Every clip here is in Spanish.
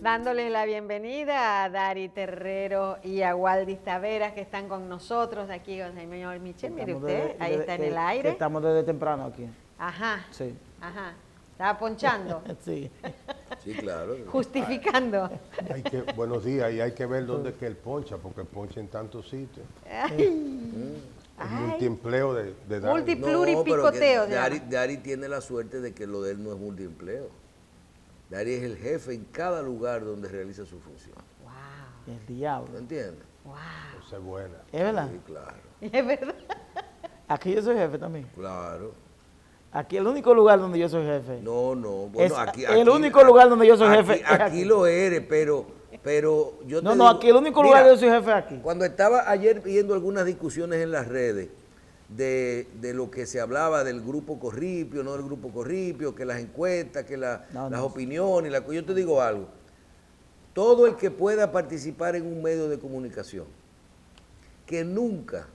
Dándole la bienvenida a Dari Terrero y a Waldis Taveras que están con nosotros aquí con el señor Michel. Mire usted, desde- ahí desde- está en el que aire. Estamos desde temprano aquí. Ajá, Sí. ajá. Estaba ponchando, Sí. Sí, claro. justificando. Hay que, buenos días, y hay que ver dónde es que él poncha, porque poncha en tantos sitios. Ay, multiempleo de, de Dani. Multi- No, Dari. Dari tiene la suerte de que lo de él no es multiempleo. Dari es el jefe en cada lugar donde realiza su función. wow, El diablo. ¿Me entiendes? wow. Esa es buena. ¿Es verdad? Sí, claro, Es verdad. Aquí yo soy jefe también. claro. Aquí el único lugar donde yo soy jefe. No, no. Bueno, Es aquí, el aquí- único lugar donde yo soy aquí- jefe Aquí, aquí. lo eres, pero, pero yo No, te no, digo- aquí el único Mira, lugar donde yo soy jefe es aquí. Cuando estaba ayer viendo algunas discusiones en las redes de, de lo que se hablaba del grupo Corripio, no del grupo Corripio, que las encuestas, que la- No, las no. opiniones, la- yo te digo algo. Todo el que pueda participar en un medio de comunicación, que nunca,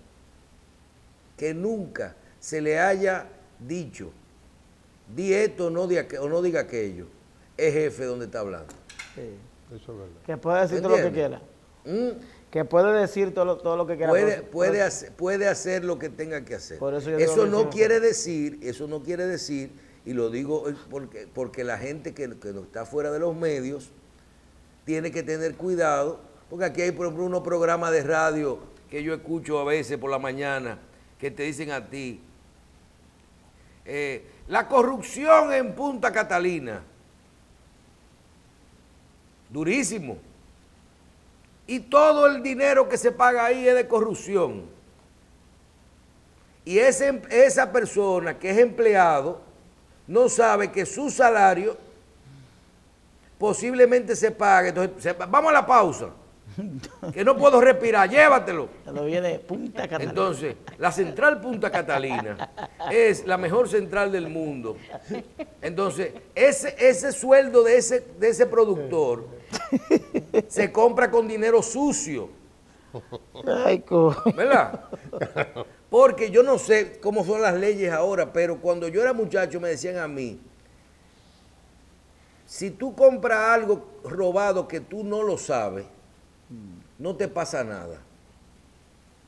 que nunca se le haya dicho, di esto no di aqu- o no diga aquello, es jefe donde está hablando. Sí. Eso es verdad. Que puede decir todo lo que quiera. ¿Mm? Que puede decir todo lo, todo lo que quiera. puede, puede, hacer, puede hacer lo que tenga que hacer. Por eso no quiere decir, eso no quiere decir, y lo digo porque, porque la gente que, que no está fuera de los medios tiene que tener cuidado, porque aquí hay, por ejemplo, unos programas de radio que yo escucho a veces por la mañana que te dicen a ti, eh, la corrupción en Punta Catalina, durísimo. Y todo el dinero que se paga ahí es de corrupción. Y ese, esa persona que es empleado no sabe que su salario posiblemente se pague. Entonces, se- vamos a la pausa. Que no puedo respirar, llévatelo. Te lo viene Punta Catalina. Entonces, la central Punta Catalina es la mejor central del mundo. Entonces, ese, ese sueldo de ese, de ese productor se compra con dinero sucio, Ay, ¿verdad? Porque yo no sé cómo son las leyes ahora, pero cuando yo era muchacho me decían a mí, si tú compras algo robado que tú no lo sabes, no te pasa nada.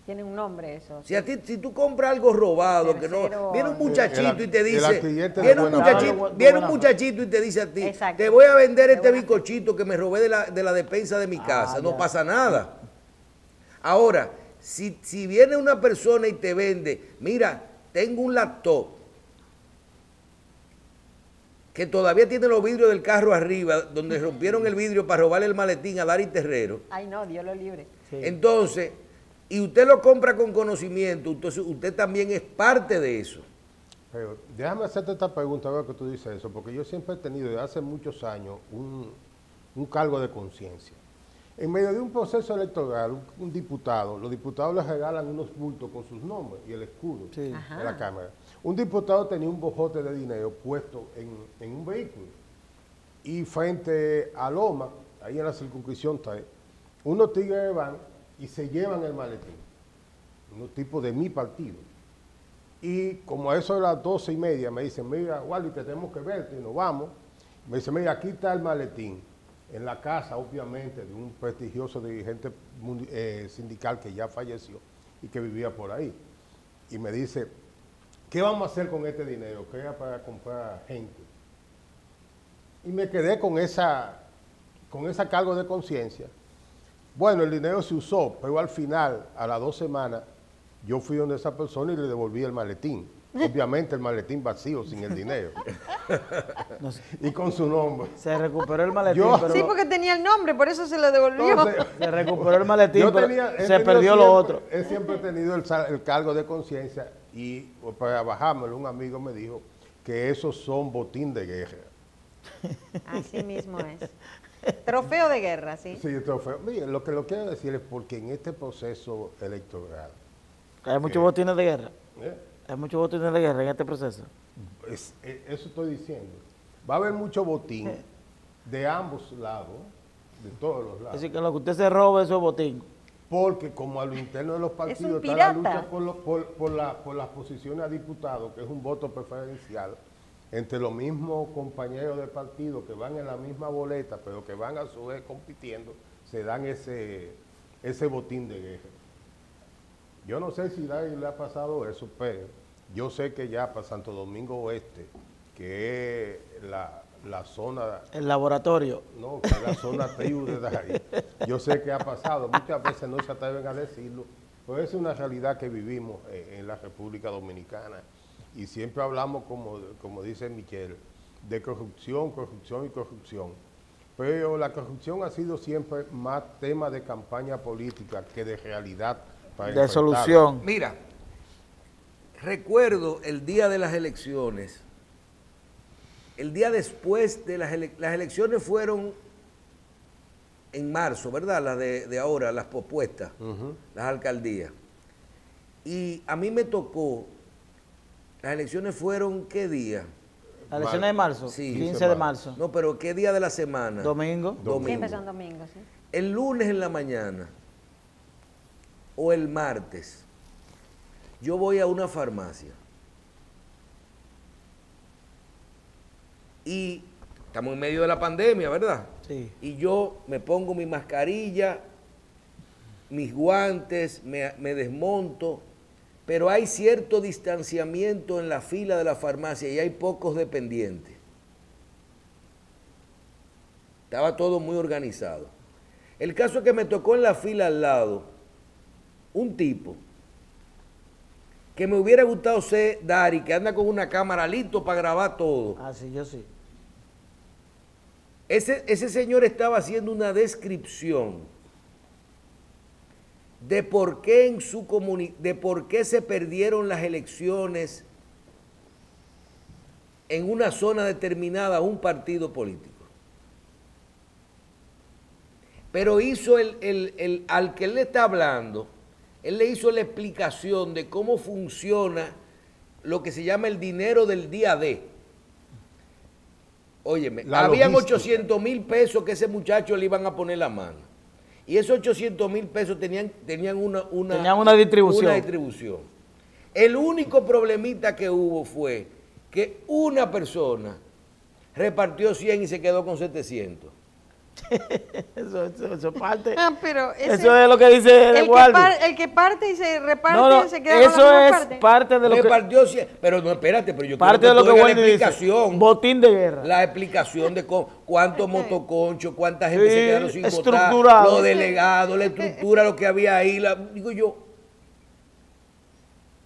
Tiene un nombre eso. Si, a ti, si tú compras algo robado, que no, viene un muchachito y te dice, viene un, muchachito, viene un muchachito y te dice a ti, Exacto. te voy a vender De este bizcochito que me robé de la, de la despensa de mi casa, no ya. pasa nada. Ahora, si, si viene una persona y te vende, mira, tengo un laptop que todavía tiene los vidrios del carro arriba, donde rompieron el vidrio para robarle el maletín a Dari Terrero. Ay, no, Dios lo libre. Sí. Entonces, y usted lo compra con conocimiento, entonces usted también es parte de eso. Pero déjame hacerte esta pregunta ahora que tú dices eso, porque yo siempre he tenido desde hace muchos años un, un cargo de conciencia. En medio de un proceso electoral, un, un diputado, los diputados les regalan unos bultos con sus nombres y el escudo Sí. De la Cámara. Un diputado tenía un bojote de dinero puesto en, en un vehículo y frente a Loma, ahí en la circunscripción 3, unos tigres van y se llevan el maletín, unos tipos de mi partido. Y como a eso de las doce y media me dicen, mira, Wally, te tenemos que verte y nos vamos. Me dice, mira, aquí está el maletín, en la casa, obviamente, de un prestigioso dirigente eh, sindical que ya falleció y que vivía por ahí. Y me dice, ¿qué vamos a hacer con este dinero? Que era para comprar gente. Y me quedé con esa, con esa cargo de conciencia. Bueno, el dinero se usó, pero al final, a las dos semanas, yo fui donde esa persona y le devolví el maletín. Obviamente el maletín vacío, sin el dinero. No sé. y con su nombre. Se recuperó el maletín, Yo- pero Sí, porque tenía el nombre, por eso se lo devolvió. Entonces, se recuperó el maletín, yo pero tenía- se perdió lo siempre- otro. He siempre tenido el, el cargo de conciencia y para bajármelo, un amigo me dijo que esos son botín de guerra. Así mismo es. Trofeo de guerra, sí. Sí, trofeo. Mire, lo que lo quiero decir es porque en este proceso electoral, Hay muchos botines de guerra. ¿eh? Hay muchos botines de guerra en este proceso. Es- eh, eso estoy diciendo. Va a haber mucho botín de ambos lados, de todos los Es lados. decir, que lo que usted se robe, eso es botín. Porque como a lo interno de los partidos está la lucha por, lo- por, por la- por las posiciones a diputados, que es un voto preferencial, entre los mismos compañeros de partido que van en la misma boleta, pero que van a su vez compitiendo, se dan ese, ese botín de guerra. Yo no sé si le ha pasado eso, pero yo sé que ya para Santo Domingo Oeste, que es la, la zona El laboratorio. no, que es la zona tribu de ahí. Yo sé que ha pasado, muchas veces no se atreven a decirlo, pero es una realidad que vivimos eh, en la República Dominicana. Y siempre hablamos, como, como dice Michelle, de corrupción, corrupción y corrupción. Pero la corrupción ha sido siempre más tema de campaña política que de realidad. para De enfrentarla. solución. Mira, recuerdo el día de las elecciones, el día después de las, ele- las elecciones fueron en marzo, ¿verdad? Las de, de ahora, las propuestas, las alcaldías. Y a mí me tocó, las elecciones fueron, ¿qué día? La elección de marzo, Sí. 15 de marzo. No, pero ¿qué día de la semana? Domingo. Domingo. Siempre son domingos, ¿sí? el lunes en la mañana o el martes, yo voy a una farmacia y estamos en medio de la pandemia, ¿verdad? Sí. Y yo me pongo mi mascarilla, mis guantes, me, me desmonto, pero hay cierto distanciamiento en la fila de la farmacia y hay pocos dependientes. Estaba todo muy organizado. El caso es que me tocó en la fila al lado un tipo que me hubiera gustado ser Dari, que anda con una cámara listo para grabar todo. Ah, sí, yo sí. Ese, ese señor estaba haciendo una descripción de por qué en su de por qué se perdieron las elecciones en una zona determinada a un partido político. Pero hizo el, el- el- al que él le está hablando, él le hizo la explicación de cómo funciona lo que se llama el dinero del día D. Óyeme, La habían logística. 800 mil pesos que ese muchacho le iban a poner la mano. Y esos 800 mil pesos tenían, tenían, una, una, Tenían una distribución. una distribución. El único problemita que hubo fue que una persona repartió 100 y se quedó con 700. Eso, eso, eso parte. Ah, pero ese- eso es lo que dice el, el que Guardi. par- el que parte y se reparte No, no, se queda con la eso es parte. parte de lo que, repartió 100, pero no, espérate, pero yo parte quiero de lo que la dice. explicación. Botín de guerra. La explicación de cómo- cuántos motoconchos, cuánta gente Sí, se quedaron sin votar, los delegados, la estructura, lo que había ahí. la- digo yo,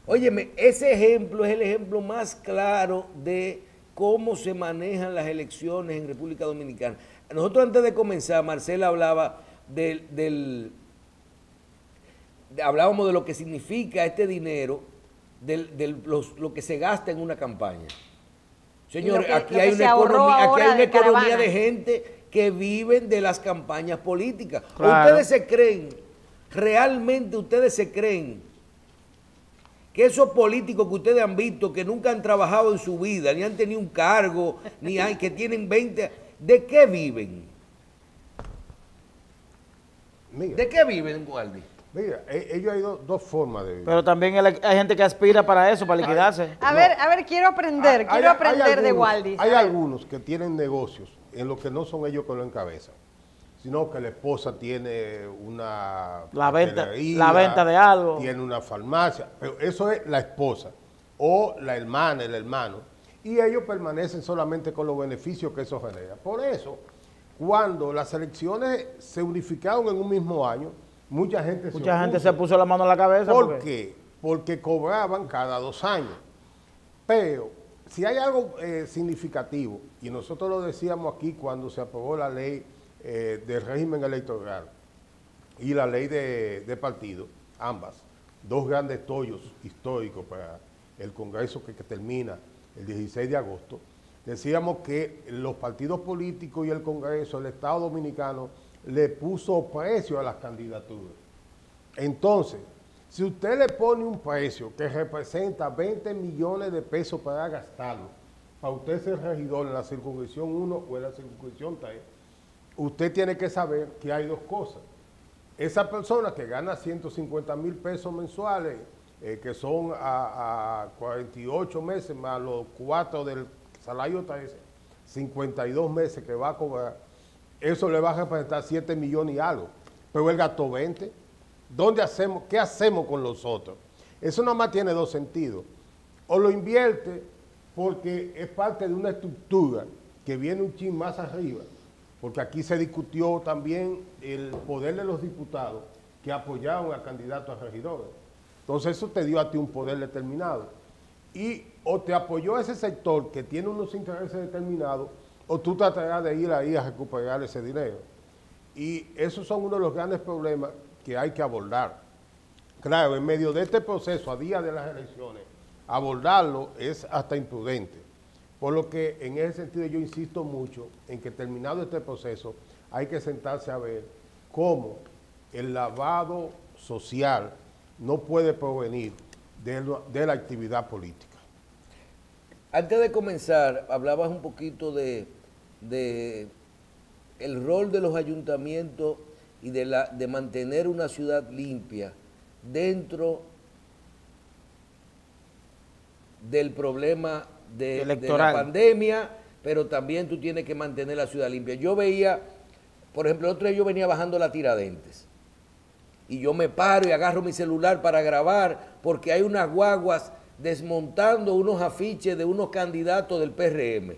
óyeme, ese ejemplo es el ejemplo más claro de cómo se manejan las elecciones en República Dominicana. Nosotros antes de comenzar, Marcela hablaba del, del de- hablábamos de lo que significa este dinero, del, del- los- lo que se gasta en una campaña. Señores, que- aquí hay una economía, aquí ahora hay una de economía caravana. de gente que viven de las campañas políticas. ¿O Claro. Ustedes se creen, realmente ustedes se creen que esos políticos que ustedes han visto que nunca han trabajado en su vida, ni han tenido un cargo, ni hay que tienen 20, ¿de qué viven? Mira, ¿De qué viven, Guardi? mira, e- ellos hay do- dos formas de vivir. Pero también el- hay gente que aspira para eso, para liquidarse. A ver, a ver, quiero aprender, Hay- quiero aprender hay de algunos- Waldis. Hay algunos que tienen negocios en los que no son ellos que lo encabezan, sino que la esposa tiene una La venta- la venta de algo. tiene una farmacia, pero eso es la esposa o la hermana, el hermano, y ellos permanecen solamente con los beneficios que eso genera. Por eso, cuando las elecciones se unificaron en un mismo año, mucha gente Mucha gente opuso. se puso la mano en la cabeza. ¿Por porque- qué? Porque cobraban cada dos años. Pero si hay algo eh, significativo, y nosotros lo decíamos aquí cuando se aprobó la ley eh, del régimen electoral y la ley de, de partido, ambas, dos grandes tollos históricos para el Congreso que, que termina el 16 de agosto, decíamos que los partidos políticos y el Congreso, el Estado Dominicano, le puso precio a las candidaturas. Entonces, si usted le pone un precio que representa 20 millones de pesos para gastarlo, para usted ser regidor en la circunscripción 1 o en la circunscripción 3, usted tiene que saber que hay dos cosas. Esa persona que gana 150 mil pesos mensuales, eh, que son a, a 48 meses más los cuatro del salario está ese, 52 meses que va a cobrar, eso le va a representar 7 millones y algo. Pero él gastó 20. ¿Dónde hacemos, qué hacemos con los otros? Eso nomás tiene dos sentidos. O lo invierte porque es parte de una estructura que viene un chin más arriba, porque aquí se discutió también el poder de los diputados que apoyaron a candidatos a regidores. Entonces eso te dio a ti un poder determinado. Y o te apoyó ese sector que tiene unos intereses determinados, o tú tratarás de ir ahí a recuperar ese dinero. Y esos son uno de los grandes problemas que hay que abordar. Claro, en medio de este proceso, a día de las elecciones, abordarlo es hasta imprudente. Por lo que en ese sentido yo insisto mucho en que terminado este proceso hay que sentarse a ver cómo el lavado social no puede provenir de, lo- de la actividad política. Antes de comenzar, hablabas un poquito de, de el rol de los ayuntamientos y de, la, de mantener una ciudad limpia dentro del problema de, de la pandemia, pero también tú tienes que mantener la ciudad limpia. Yo veía, por ejemplo, el otro día yo venía bajando la Tiradentes y yo me paro y agarro mi celular para grabar porque hay unas guaguas desmontando unos afiches de unos candidatos del PRM.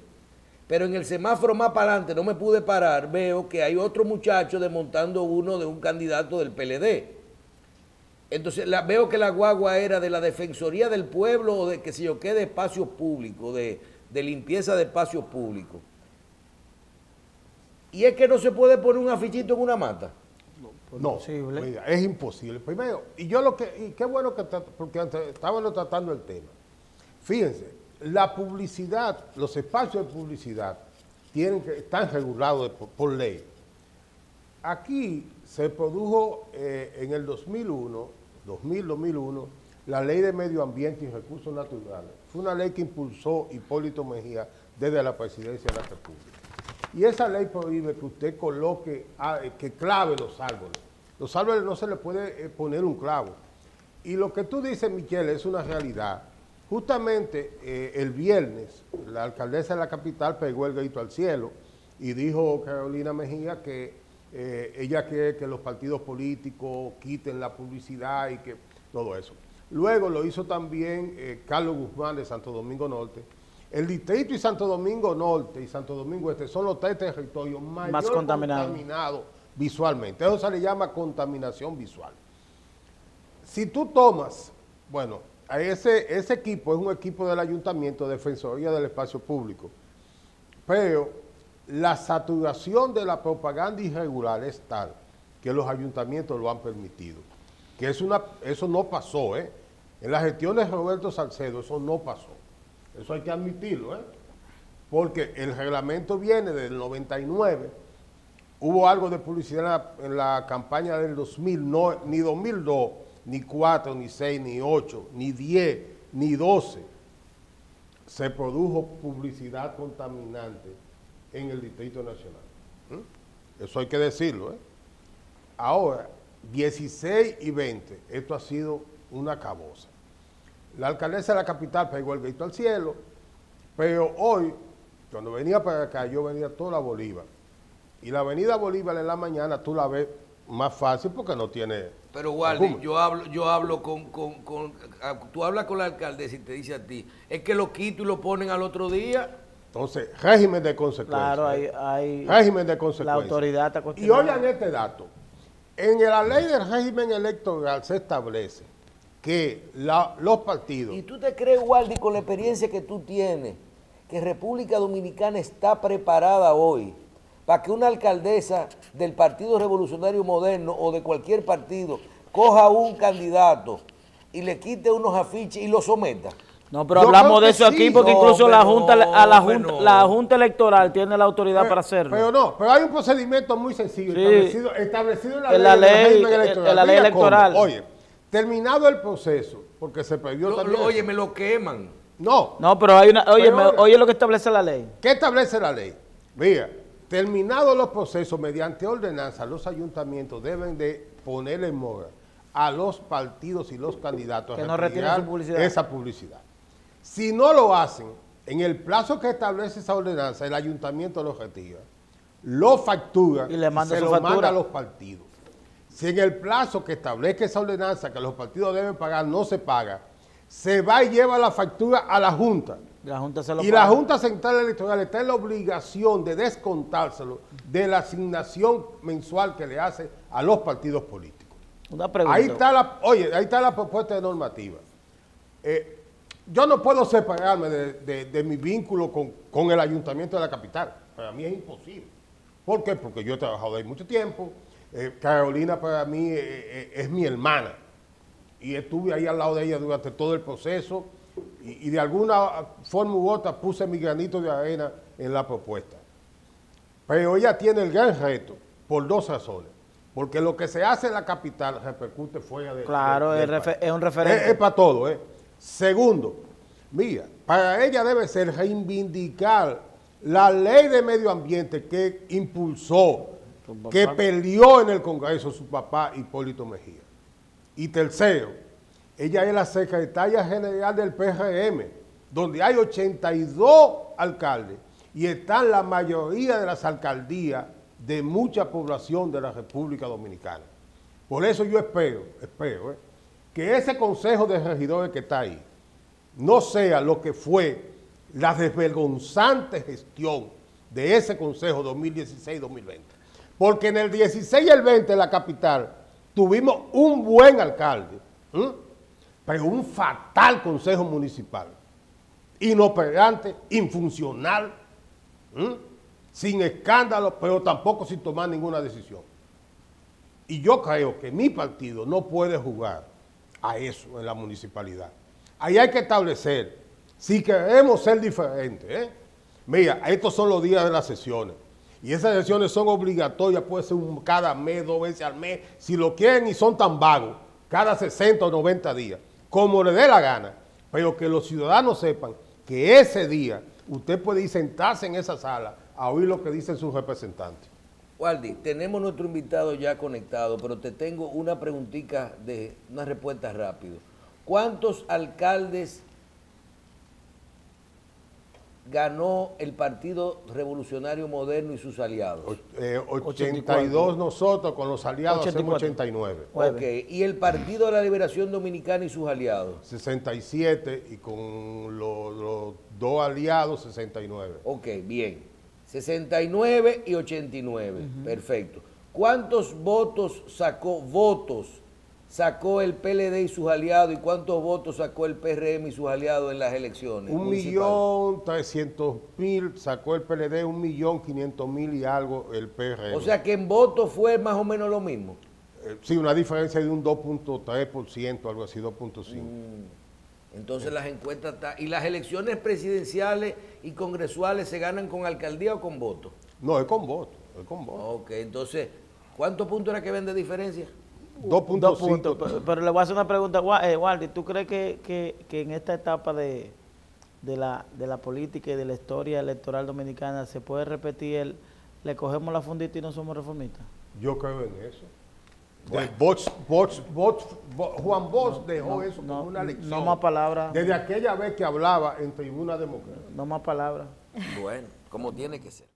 Pero en el semáforo más para adelante no me pude parar, veo que hay otro muchacho desmontando uno de un candidato del PLD. Entonces veo que la guagua era de la Defensoría del Pueblo o de que sé yo qué de espacios públicos, de, de limpieza de espacios públicos. Y es que no se puede poner un afichito en una mata. No, es imposible. Primero, y yo lo que, y qué bueno que, porque antes estábamos tratando el tema. Fíjense, la publicidad, los espacios de publicidad tienen que, están regulados por ley. Aquí se produjo eh, en el 2001, 2000-2001, la ley de medio ambiente y recursos naturales. Fue una ley que impulsó Hipólito Mejía desde la presidencia de la República. Y esa ley prohíbe que usted coloque, ah, eh, que clave los árboles. Los árboles no se le puede eh, poner un clavo. Y lo que tú dices, Michelle, es una realidad. Justamente eh, el viernes, la alcaldesa de la capital pegó el grito al cielo y dijo Carolina Mejía que ella quiere que los partidos políticos quiten la publicidad y que todo eso. Luego lo hizo también Carlos Guzmán de Santo Domingo Norte. El distrito y Santo Domingo Norte y Santo Domingo Este son los tres territorios más contaminados. contaminados visualmente. Eso se le llama contaminación visual. Si tú tomas, bueno, a ese, ese equipo es un equipo del ayuntamiento, Defensoría del Espacio Público, pero la saturación de la propaganda irregular es tal que los ayuntamientos lo han permitido. Que es una, eso no pasó, ¿eh? En la gestión de Roberto Salcedo eso no pasó. Eso hay que admitirlo, ¿eh? Porque el reglamento viene del 99, hubo algo de publicidad en la, campaña del 2000, no, ni 2002, ni 4, ni 6, ni 8, ni 10, ni 12 se produjo publicidad contaminante en el Distrito Nacional. Eso hay que decirlo. ¿eh? Ahora, 16 y 20, esto ha sido una cabosa. La alcaldesa de la capital pegó el grito al cielo, pero hoy, cuando venía para acá, yo venía toda la Bolívar. Y la avenida Bolívar en la mañana tú la ves más fácil porque no tiene... Pero Waldi, yo hablo, yo hablo con, con, con- a- tú hablas con la alcaldesa y te dice a ti, es que lo quito y lo ponen al otro día. Entonces, régimen de consecuencias. Claro, hay, hay régimen de consecuencias. la autoridad está Y oigan este dato. En la ley del régimen electoral se establece que la- los partidos... ¿Y tú te crees, Waldi, con la experiencia que tú tienes, que República Dominicana está preparada hoy para que una alcaldesa del Partido Revolucionario Moderno o de cualquier partido coja un candidato y le quite unos afiches y lo someta? No, pero Yo hablamos de eso sí. aquí porque No, incluso la junta, no, a la junta, no. la junta electoral tiene la autoridad para hacerlo. Pero no, pero hay un procedimiento muy sencillo Sí. establecido, establecido en la En la ley, régimen en- electoral. en la ley electoral. Oye, terminado el proceso, porque se perdió Lo- también... lo- oye, me lo queman. No, No, pero hay una, oye, Pero oye lo que establece la ley. ¿Qué establece la ley? Mira, terminados los procesos mediante ordenanza, los ayuntamientos deben de poner en mora a los partidos y los candidatos Que a no retiren publicidad. esa publicidad. Si no lo hacen, en el plazo que establece esa ordenanza, el ayuntamiento lo retira, lo factura Y le manda se su lo factura. manda a los partidos. Si en el plazo que establezca esa ordenanza que los partidos deben pagar no se paga, se va y lleva la factura a la Junta. La Junta se lo Y la. Junta Central Electoral está en la obligación de descontárselo de la asignación mensual que le hace a los partidos políticos. Una pregunta. Ahí está la, oye, ahí está la propuesta de normativa. Eh, yo no puedo separarme de, de- de mi vínculo con, con el ayuntamiento de la capital. Para mí es imposible. ¿Por qué? Porque yo he trabajado ahí mucho tiempo. Eh, Carolina para mí eh, eh, es mi hermana. Y estuve ahí al lado de ella durante todo el proceso. Y, y de alguna forma u otra puse mi granito de arena en la propuesta. Pero ella tiene el gran reto por dos razones. Porque lo que se hace en la capital repercute fuera de Claro, de- es, país. es un referente. Es, es para todo, ¿eh? Segundo, mira, para ella debe ser reivindicar la ley de medio ambiente que impulsó. Que peleó en el Congreso su papá Hipólito Mejía. Y tercero, ella es la secretaria general del PRM, donde hay 82 alcaldes y están la mayoría de las alcaldías de mucha población de la República Dominicana. Por eso yo espero, espero, eh, que ese consejo de regidores que está ahí no sea lo que fue la desvergonzante gestión de ese consejo 2016-2020. Porque en el 16 y el 20 en la capital tuvimos un buen alcalde, pero un fatal consejo municipal, inoperante, infuncional, sin escándalo, pero tampoco sin tomar ninguna decisión. Y yo creo que mi partido no puede jugar a eso en la municipalidad. Ahí hay que establecer, si queremos ser diferentes, ¿eh? mira, estos son los días de las sesiones. Y esas sesiones son obligatorias, puede ser cada mes, dos veces al mes, si lo quieren y son tan vagos, cada 60 o 90 días, como le dé la gana, pero que los ciudadanos sepan que ese día usted puede ir sentarse en esa sala a oír lo que dicen sus representantes. Waldi, tenemos nuestro invitado ya conectado, pero te tengo una preguntita de una respuesta rápido. ¿Cuántos alcaldes ganó el Partido Revolucionario Moderno y sus aliados? Och- eh, 82 nosotros, con los aliados hacemos 89. Nueve. Ok, ¿y el Partido de la Liberación Dominicana y sus aliados? 67 y con los, los dos aliados 69. Ok, bien. 69 y 89. Perfecto. ¿Cuántos votos sacó votos sacó el PLD y sus aliados y cuántos votos sacó el PRM y sus aliados en las elecciones? Un millón trescientos mil sacó el PLD, un millón quinientos mil y algo el PRM. O sea que en votos fue más o menos lo mismo. Eh, sí, una diferencia de un 2.3%, algo así, 2.5. Entonces las encuestas y las elecciones presidenciales y congresuales se ganan con alcaldía o con voto. No, es con voto, es con voto. Ok, entonces, ¿cuántos puntos era que ven de diferencia? Dos puntos. 2.5. Pero, pero le voy a hacer una pregunta, eh, Waldi. ¿Tú crees que, que- que en esta etapa de, de, la, de la política y de la historia electoral dominicana se puede repetir el le cogemos la fundita y no somos reformistas? Yo creo en eso. Juan Bosch dejó eso no, como una lección. no más palabras. Desde aquella vez que hablaba en tribuna democrática. No más palabras. Bueno, como tiene que ser.